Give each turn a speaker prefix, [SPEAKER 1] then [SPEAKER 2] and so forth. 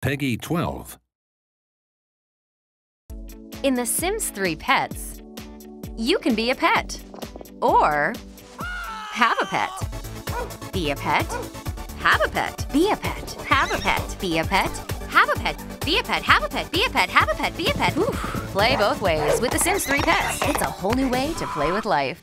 [SPEAKER 1] PEGI 12.
[SPEAKER 2] In The Sims 3 Pets, you can be a pet. Or have a pet. Be a pet. Have a pet. Be a pet. Have a pet. Be a pet. Have a pet. Be a pet. Have a pet. Be a pet. Have a pet. Be a pet. Oof. Play both ways with The Sims 3 Pets. It's a whole new way to play with life.